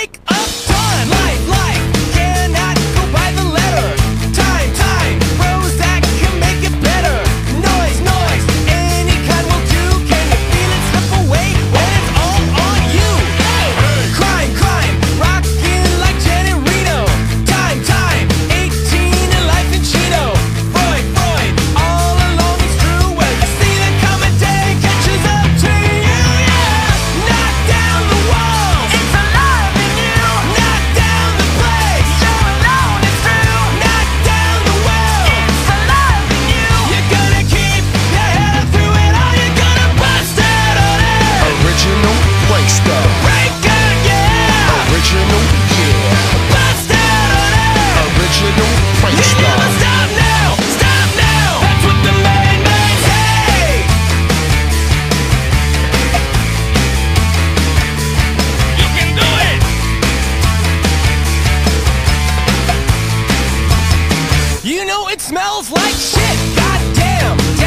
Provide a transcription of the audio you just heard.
Make. up! You know it smells like shit, goddamn.